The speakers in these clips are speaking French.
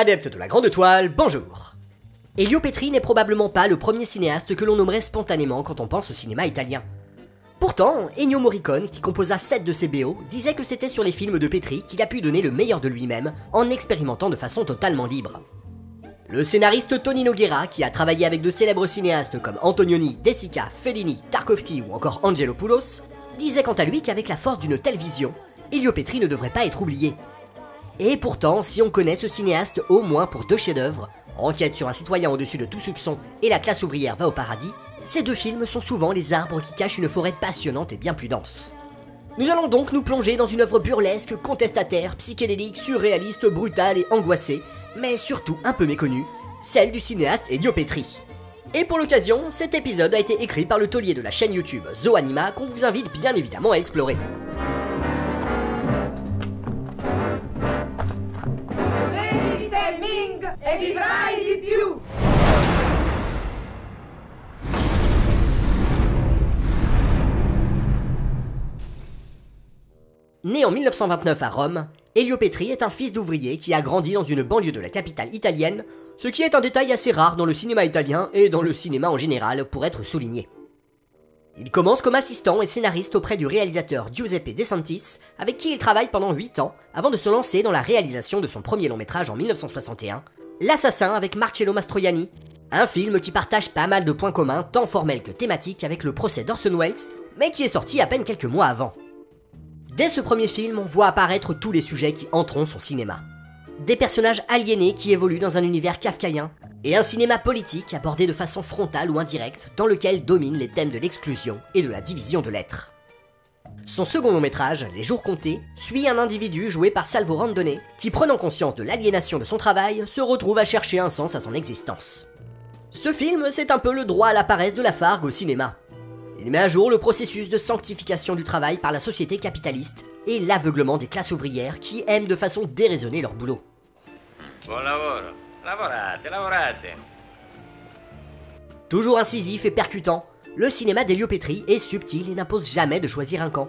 Adepte de la grande toile, bonjour Elio Petri n'est probablement pas le premier cinéaste que l'on nommerait spontanément quand on pense au cinéma italien. Pourtant, Ennio Morricone, qui composa 7 de ses BO, disait que c'était sur les films de Petri qu'il a pu donner le meilleur de lui-même en expérimentant de façon totalement libre. Le scénariste Tony Noguera, qui a travaillé avec de célèbres cinéastes comme Antonioni, De Sica, Fellini, Tarkovsky ou encore Angelo Poulos, disait quant à lui qu'avec la force d'une telle vision, Elio Petri ne devrait pas être oublié. Et pourtant, si on connaît ce cinéaste au moins pour deux chefs-d'œuvre, Enquête sur un citoyen au-dessus de tout soupçon et La classe ouvrière va au paradis, ces deux films sont souvent les arbres qui cachent une forêt passionnante et bien plus dense. Nous allons donc nous plonger dans une œuvre burlesque, contestataire, psychédélique, surréaliste, brutale et angoissée, mais surtout un peu méconnue, celle du cinéaste Elio Petri. Et pour l'occasion, cet épisode a été écrit par le taulier de la chaîne YouTube Zoanima qu'on vous invite bien évidemment à explorer. Né en 1929 à Rome, Elio Petri est un fils d'ouvrier qui a grandi dans une banlieue de la capitale italienne, ce qui est un détail assez rare dans le cinéma italien et dans le cinéma en général pour être souligné. Il commence comme assistant et scénariste auprès du réalisateur Giuseppe De Santis, avec qui il travaille pendant 8 ans avant de se lancer dans la réalisation de son premier long métrage en 1961, L'assassin avec Marcello Mastroianni, un film qui partage pas mal de points communs tant formels que thématiques avec le procès d'Orson Welles, mais qui est sorti à peine quelques mois avant. Dès ce premier film, on voit apparaître tous les sujets qui entreront son cinéma. Des personnages aliénés qui évoluent dans un univers kafkaïen, et un cinéma politique abordé de façon frontale ou indirecte dans lequel dominent les thèmes de l'exclusion et de la division de l'être. Son second long métrage, Les jours comptés, suit un individu joué par Salvo Randone qui, prenant conscience de l'aliénation de son travail, se retrouve à chercher un sens à son existence. Ce film, c'est un peu le droit à la paresse de la Fargue au cinéma. Il met à jour le processus de sanctification du travail par la société capitaliste et l'aveuglement des classes ouvrières qui aiment de façon déraisonnée leur boulot. Bon lavoro. Lavorate, lavorate. Toujours incisif et percutant, le cinéma d'Elio Petri est subtil et n'impose jamais de choisir un camp.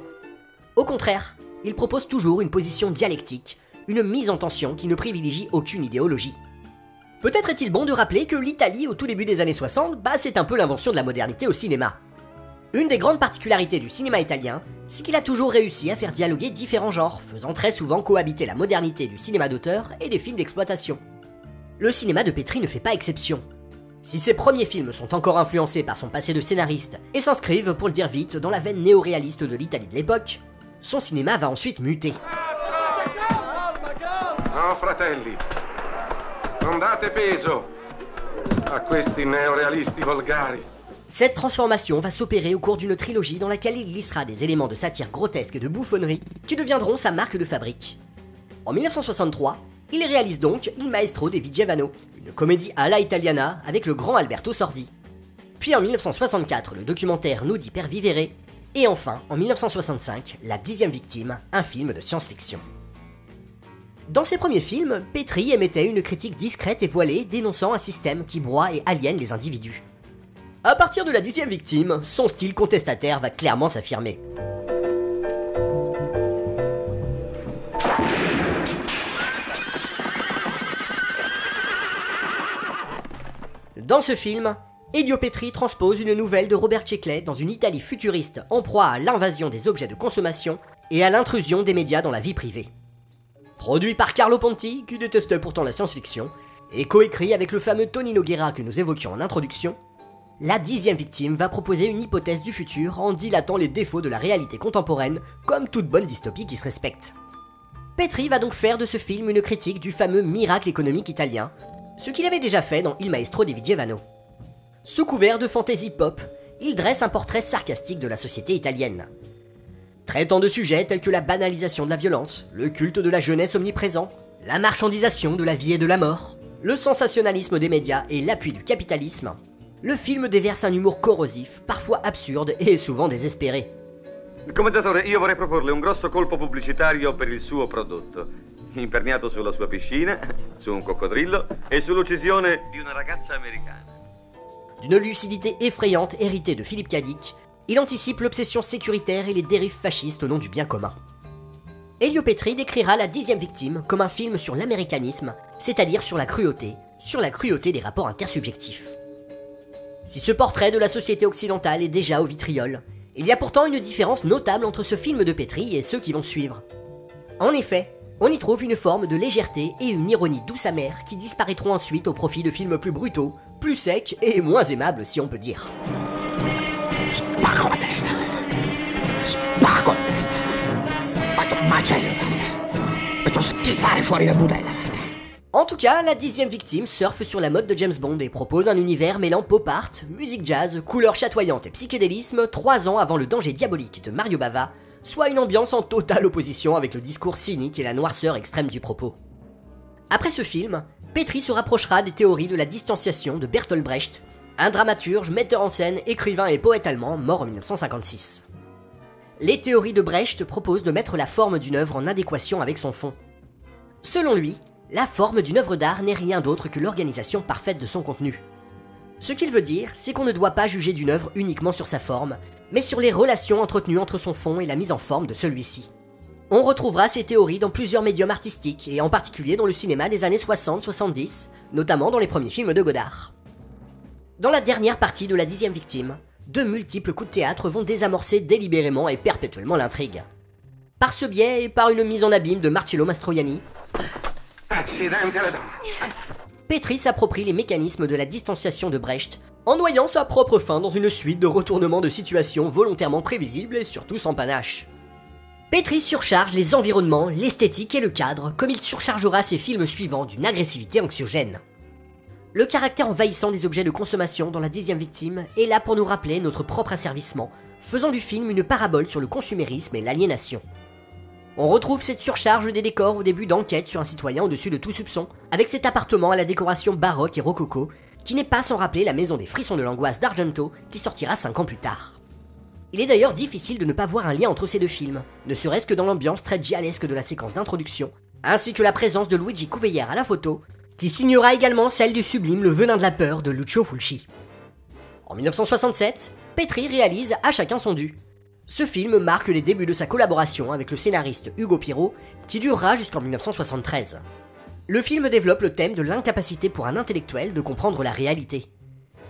Au contraire, il propose toujours une position dialectique, une mise en tension qui ne privilégie aucune idéologie. Peut-être est-il bon de rappeler que l'Italie au tout début des années 60, bah c'est un peu l'invention de la modernité au cinéma. Une des grandes particularités du cinéma italien, c'est qu'il a toujours réussi à faire dialoguer différents genres, faisant très souvent cohabiter la modernité du cinéma d'auteur et des films d'exploitation. Le cinéma de Petri ne fait pas exception. Si ses premiers films sont encore influencés par son passé de scénariste et s'inscrivent, pour le dire vite, dans la veine néo-réaliste de l'Italie de l'époque, son cinéma va ensuite muter. No, fratelli. Non date peso a questi neorealisti volgari. Cette transformation va s'opérer au cours d'une trilogie dans laquelle il glissera des éléments de satire grotesque et de bouffonnerie qui deviendront sa marque de fabrique. En 1963, il réalise donc Il Maestro di Vigevano, une comédie à la italiana avec le grand Alberto Sordi. Puis en 1964, le documentaire Nudi per vivere, et enfin, en 1965, La dixième victime, un film de science-fiction. Dans ses premiers films, Petri émettait une critique discrète et voilée dénonçant un système qui broie et aliène les individus. À partir de la dixième victime, son style contestataire va clairement s'affirmer. Dans ce film, Elio Petri transpose une nouvelle de Robert Sheckley dans une Italie futuriste en proie à l'invasion des objets de consommation et à l'intrusion des médias dans la vie privée. Produit par Carlo Ponti, qui détestait pourtant la science-fiction, et coécrit avec le fameux Tony Noguera que nous évoquions en introduction, la dixième victime va proposer une hypothèse du futur en dilatant les défauts de la réalité contemporaine, comme toute bonne dystopie qui se respecte. Petri va donc faire de ce film une critique du fameux miracle économique italien, ce qu'il avait déjà fait dans Il Maestro di Vigevano. Sous couvert de fantasy pop, il dresse un portrait sarcastique de la société italienne. Traitant de sujets tels que la banalisation de la violence, le culte de la jeunesse omniprésent, la marchandisation de la vie et de la mort, le sensationnalisme des médias et l'appui du capitalisme, le film déverse un humour corrosif, parfois absurde et souvent désespéré. Imperniato sulla sua piscina, su un coccodrillo e ragazza. D'une lucidité effrayante héritée de Philippe Cadic, il anticipe l'obsession sécuritaire et les dérives fascistes au nom du bien commun. Elio Petri décrira La dixième victime comme un film sur l'américanisme, c'est-à-dire sur la cruauté, sur la cruauté des rapports intersubjectifs. Si ce portrait de la société occidentale est déjà au vitriol, il y a pourtant une différence notable entre ce film de Petri et ceux qui vont suivre. En effet, on y trouve une forme de légèreté et une ironie douce amère qui disparaîtront ensuite au profit de films plus brutaux, plus secs et moins aimables si on peut dire. En tout cas, la dixième victime surfe sur la mode de James Bond et propose un univers mêlant pop art, musique jazz, couleurs chatoyantes et psychédélisme trois ans avant le danger diabolique de Mario Bava, soit une ambiance en totale opposition avec le discours cynique et la noirceur extrême du propos. Après ce film, Petri se rapprochera des théories de la distanciation de Bertolt Brecht, un dramaturge, metteur en scène, écrivain et poète allemand mort en 1956. Les théories de Brecht proposent de mettre la forme d'une œuvre en adéquation avec son fond. Selon lui, la forme d'une œuvre d'art n'est rien d'autre que l'organisation parfaite de son contenu. Ce qu'il veut dire, c'est qu'on ne doit pas juger d'une œuvre uniquement sur sa forme, mais sur les relations entretenues entre son fond et la mise en forme de celui-ci. On retrouvera ces théories dans plusieurs médiums artistiques, et en particulier dans le cinéma des années 60-70, notamment dans les premiers films de Godard. Dans la dernière partie de La dixième victime, de multiples coups de théâtre vont désamorcer délibérément et perpétuellement l'intrigue. Par ce biais et par une mise en abîme de Marcello Mastroianni, Petri s'approprie les mécanismes de la distanciation de Brecht en noyant sa propre fin dans une suite de retournements de situation volontairement prévisibles et surtout sans panache. Petri surcharge les environnements, l'esthétique et le cadre, comme il surchargera ses films suivants d'une agressivité anxiogène. Le caractère envahissant des objets de consommation dans la dixième victime est là pour nous rappeler notre propre asservissement, faisant du film une parabole sur le consumérisme et l'aliénation. On retrouve cette surcharge des décors au début d'Enquête sur un citoyen au-dessus de tout soupçon, avec cet appartement à la décoration baroque et rococo, qui n'est pas sans rappeler la maison des frissons de l'angoisse d'Argento, qui sortira 5 ans plus tard. Il est d'ailleurs difficile de ne pas voir un lien entre ces deux films, ne serait-ce que dans l'ambiance très gialesque de la séquence d'introduction, ainsi que la présence de Luigi Couveillère à la photo, qui signera également celle du sublime Le Venin de la Peur de Lucio Fulci. En 1967, Petri réalise À chacun son dû. Ce film marque les débuts de sa collaboration avec le scénariste Hugo Pirot, qui durera jusqu'en 1973. Le film développe le thème de l'incapacité pour un intellectuel de comprendre la réalité.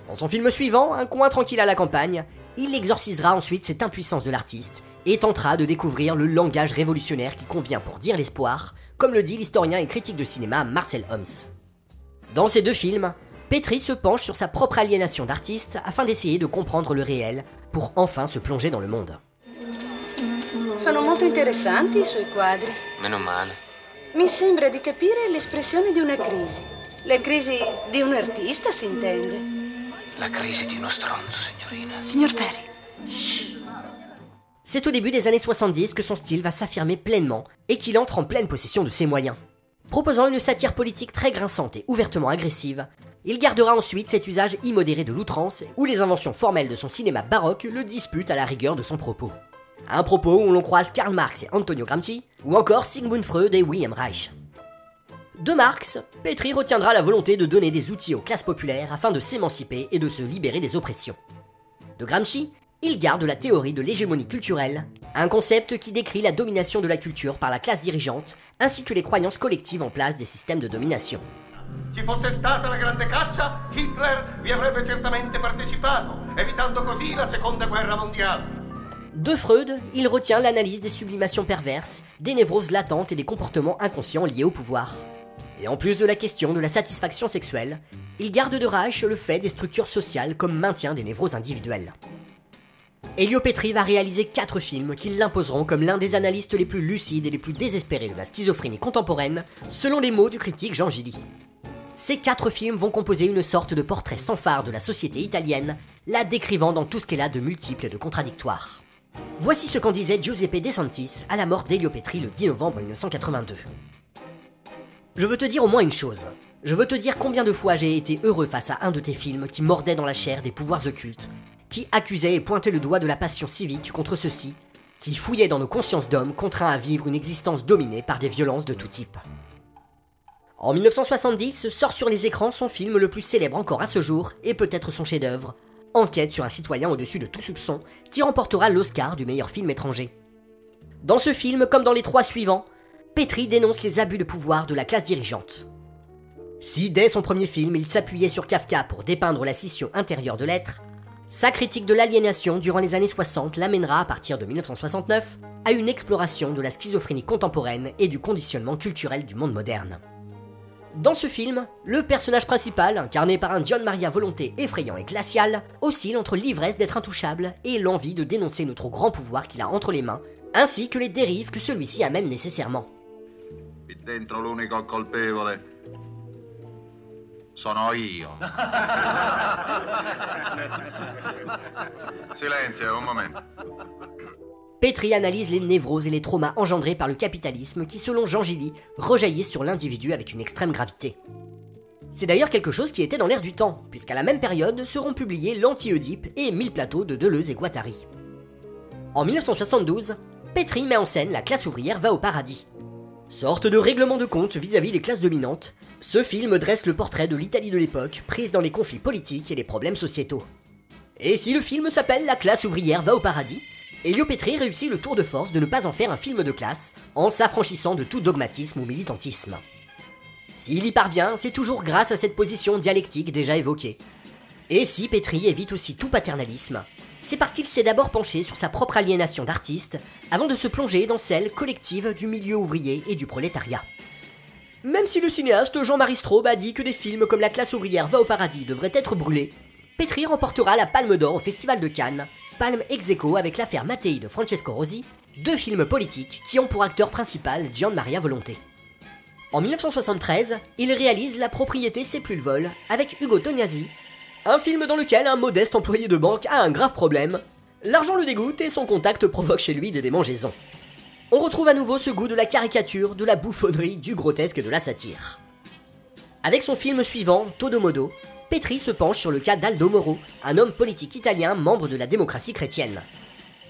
Dans son film suivant, Un coin tranquille à la campagne, il exorcisera ensuite cette impuissance de l'artiste et tentera de découvrir le langage révolutionnaire qui convient pour dire l'espoir, comme le dit l'historien et critique de cinéma Marcel Holmes. Dans ces deux films, Petri se penche sur sa propre aliénation d'artiste afin d'essayer de comprendre le réel pour enfin se plonger dans le monde. Sono molto interessanti i suoi quadri. Meno male. Mi sembra di capire l'espressione di una crisi. La crisi di un artista, si intende. La crisi di uno stronzo, signorina. Signor Perry. C'est au début des années 70 que son style va s'affirmer pleinement et qu'il entre en pleine possession de ses moyens. Proposant une satire politique très grinçante et ouvertement agressive, il gardera ensuite cet usage immodéré de l'outrance où les inventions formelles de son cinéma baroque le disputent à la rigueur de son propos. Un propos où l'on croise Karl Marx et Antonio Gramsci, ou encore Sigmund Freud et William Reich. De Marx, Petri retiendra la volonté de donner des outils aux classes populaires afin de s'émanciper et de se libérer des oppressions. De Gramsci, il garde la théorie de l'hégémonie culturelle, un concept qui décrit la domination de la culture par la classe dirigeante, ainsi que les croyances collectives en place des systèmes de domination. De Freud, il retient l'analyse des sublimations perverses, des névroses latentes et des comportements inconscients liés au pouvoir. Et en plus de la question de la satisfaction sexuelle, il garde de Reich le fait des structures sociales comme maintien des névroses individuelles. Elio Petri va réaliser quatre films qui l'imposeront comme l'un des analystes les plus lucides et les plus désespérés de la schizophrénie contemporaine, selon les mots du critique Jean Gilly. Ces quatre films vont composer une sorte de portrait sans phare de la société italienne, la décrivant dans tout ce qu'elle a de multiple et de contradictoire. Voici ce qu'en disait Giuseppe De Santis à la mort d'Elio Petri le 10 novembre 1982. Je veux te dire au moins une chose. Je veux te dire combien de fois j'ai été heureux face à un de tes films qui mordait dans la chair des pouvoirs occultes, qui accusait et pointait le doigt de la passion civique contre ceux-ci, qui fouillait dans nos consciences d'hommes contraints à vivre une existence dominée par des violences de tout type. En 1970 sort sur les écrans son film le plus célèbre encore à ce jour, et peut-être son chef-d'œuvre, Enquête sur un citoyen au-dessus de tout soupçon, qui remportera l'Oscar du meilleur film étranger. Dans ce film, comme dans les trois suivants, Petri dénonce les abus de pouvoir de la classe dirigeante. Si dès son premier film, il s'appuyait sur Kafka pour dépeindre la scission intérieure de l'être, sa critique de l'aliénation durant les années 60 l'amènera à partir de 1969 à une exploration de la schizophrénie contemporaine et du conditionnement culturel du monde moderne. Dans ce film, le personnage principal, incarné par un John Maria volonté effrayant et glacial, oscille entre l'ivresse d'être intouchable et l'envie de dénoncer notre grand pouvoir qu'il a entre les mains, ainsi que les dérives que celui-ci amène nécessairement. Qui dentro l'unico colpevole sono io. Silenzio, un momento. Petri analyse les névroses et les traumas engendrés par le capitalisme qui, selon Jean Gilly, rejaillissent sur l'individu avec une extrême gravité. C'est d'ailleurs quelque chose qui était dans l'air du temps, puisqu'à la même période seront publiés L'Anti-Oedipe et Mille plateaux de Deleuze et Guattari. En 1972, Petri met en scène La classe ouvrière va au paradis. Sorte de règlement de compte vis-à-vis des classes dominantes, ce film dresse le portrait de l'Italie de l'époque, prise dans les conflits politiques et les problèmes sociétaux. Et si le film s'appelle La classe ouvrière va au paradis, Elio Petri réussit le tour de force de ne pas en faire un film de classe, en s'affranchissant de tout dogmatisme ou militantisme. S'il y parvient, c'est toujours grâce à cette position dialectique déjà évoquée. Et si Petri évite aussi tout paternalisme, c'est parce qu'il s'est d'abord penché sur sa propre aliénation d'artiste, avant de se plonger dans celle collective du milieu ouvrier et du prolétariat. Même si le cinéaste Jean-Marie Straub a dit que des films comme La classe ouvrière va au paradis devraient être brûlés, Petri remportera la Palme d'Or au Festival de Cannes, palme ex avec l'affaire Mattei de Francesco Rosi, deux films politiques qui ont pour acteur principal Gian Maria Volonté. En 1973, il réalise La propriété c'est plus le vol avec Ugo Tognazzi, un film dans lequel un modeste employé de banque a un grave problème. L'argent le dégoûte et son contact provoque chez lui des démangeaisons. On retrouve à nouveau ce goût de la caricature, de la bouffonnerie, du grotesque de la satire. Avec son film suivant, Todo Modo, Petri se penche sur le cas d'Aldo Moro, un homme politique italien membre de la démocratie chrétienne.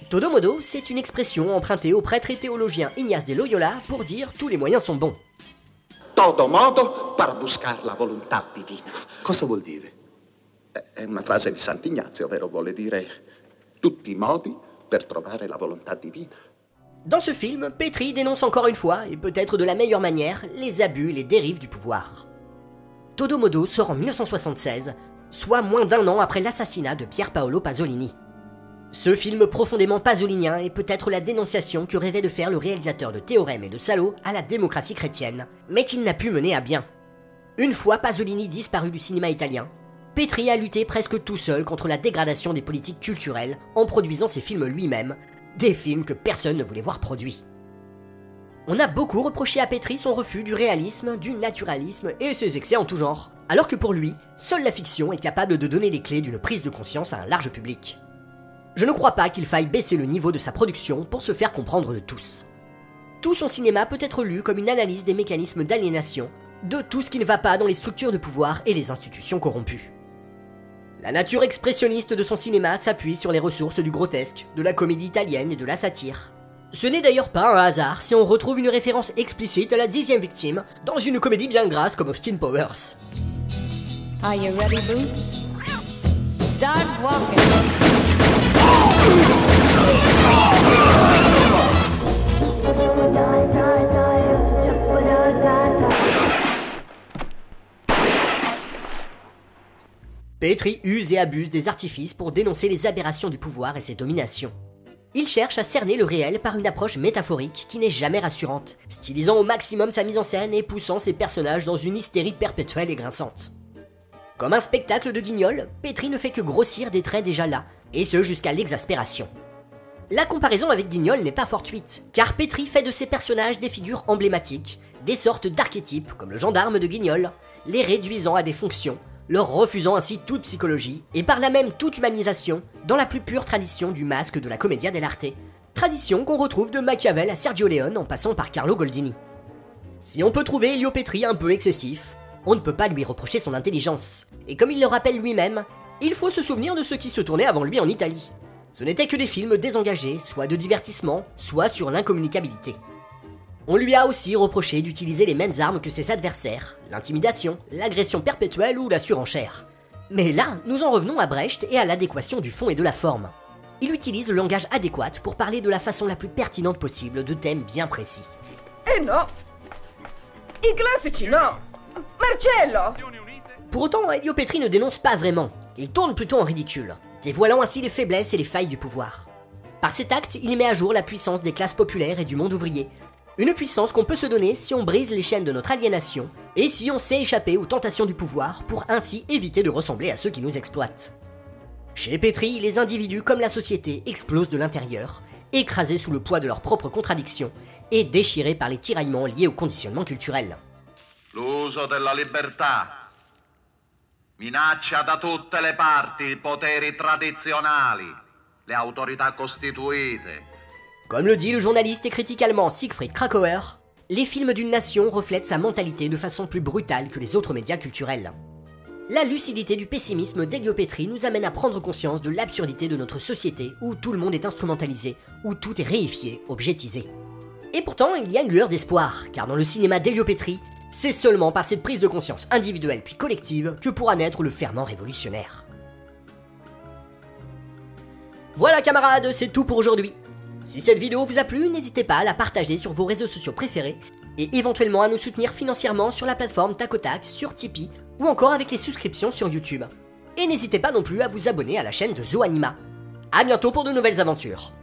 Todo modo, c'est une expression empruntée au prêtre et théologien Ignace de Loyola pour dire tous les moyens sont bons. Todo modo para buscar la volontà divina. Cosa vuol dire? È una frase di Sant'Ignazio, ovvero vuole dire tutti i modi per trovare la volontà divina. Dans ce film, Petri dénonce encore une fois, et peut-être de la meilleure manière, les abus et les dérives du pouvoir. Todo Modo sort en 1976, soit moins d'un an après l'assassinat de Pier Paolo Pasolini. Ce film profondément pasolinien est peut-être la dénonciation que rêvait de faire le réalisateur de Théorème et de Salo à la démocratie chrétienne, mais qu'il n'a pu mener à bien. Une fois Pasolini disparu du cinéma italien, Petri a lutté presque tout seul contre la dégradation des politiques culturelles en produisant ses films lui-même, des films que personne ne voulait voir produits. On a beaucoup reproché à Petri son refus du réalisme, du naturalisme et ses excès en tout genre, alors que pour lui, seule la fiction est capable de donner les clés d'une prise de conscience à un large public. Je ne crois pas qu'il faille baisser le niveau de sa production pour se faire comprendre de tous. Tout son cinéma peut être lu comme une analyse des mécanismes d'aliénation, de tout ce qui ne va pas dans les structures de pouvoir et les institutions corrompues. La nature expressionniste de son cinéma s'appuie sur les ressources du grotesque, de la comédie italienne et de la satire. Ce n'est d'ailleurs pas un hasard si on retrouve une référence explicite à la dixième victime dans une comédie bien grasse comme Austin Powers. Are you ready, Boots? Start walking. Petri use et abuse des artifices pour dénoncer les aberrations du pouvoir et ses dominations. Il cherche à cerner le réel par une approche métaphorique qui n'est jamais rassurante, stylisant au maximum sa mise en scène et poussant ses personnages dans une hystérie perpétuelle et grinçante. Comme un spectacle de guignol, Petri ne fait que grossir des traits déjà là, et ce jusqu'à l'exaspération. La comparaison avec Guignol n'est pas fortuite, car Petri fait de ses personnages des figures emblématiques, des sortes d'archétypes comme le gendarme de Guignol, les réduisant à des fonctions, leur refusant ainsi toute psychologie, et par là même toute humanisation, dans la plus pure tradition du masque de la commedia dell'arte, tradition qu'on retrouve de Machiavel à Sergio Leone en passant par Carlo Goldini. Si on peut trouver Elio Petri un peu excessif, on ne peut pas lui reprocher son intelligence, et comme il le rappelle lui-même, il faut se souvenir de ce qui se tournait avant lui en Italie. Ce n'étaient que des films désengagés, soit de divertissement, soit sur l'incommunicabilité. On lui a aussi reproché d'utiliser les mêmes armes que ses adversaires, l'intimidation, l'agression perpétuelle ou la surenchère. Mais là, nous en revenons à Brecht et à l'adéquation du fond et de la forme. Il utilise le langage adéquat pour parler de la façon la plus pertinente possible de thèmes bien précis. Eh no! I classici no! Marcello! Pour autant, Elio Petri ne dénonce pas vraiment, il tourne plutôt en ridicule, dévoilant ainsi les faiblesses et les failles du pouvoir. Par cet acte, il met à jour la puissance des classes populaires et du monde ouvrier, une puissance qu'on peut se donner si on brise les chaînes de notre aliénation et si on sait échapper aux tentations du pouvoir pour ainsi éviter de ressembler à ceux qui nous exploitent. Chez Petri, les individus comme la société explosent de l'intérieur, écrasés sous le poids de leurs propres contradictions et déchirés par les tiraillements liés au conditionnement culturel. L'uso della libertà minaccia da tutte le parti i poteri tradizionali, le autorità costituite. Comme le dit le journaliste et critique allemand Siegfried Krakauer, les films d'une nation reflètent sa mentalité de façon plus brutale que les autres médias culturels. La lucidité du pessimisme d'Elio Petri nous amène à prendre conscience de l'absurdité de notre société où tout le monde est instrumentalisé, où tout est réifié, objetisé. Et pourtant, il y a une lueur d'espoir, car dans le cinéma d'Elio Petri, c'est seulement par cette prise de conscience individuelle puis collective que pourra naître le ferment révolutionnaire. Voilà camarades, c'est tout pour aujourd'hui. Si cette vidéo vous a plu, n'hésitez pas à la partager sur vos réseaux sociaux préférés et éventuellement à nous soutenir financièrement sur la plateforme Tacotac, sur Tipeee ou encore avec les souscriptions sur YouTube. Et n'hésitez pas non plus à vous abonner à la chaîne de Zoanima. A bientôt pour de nouvelles aventures.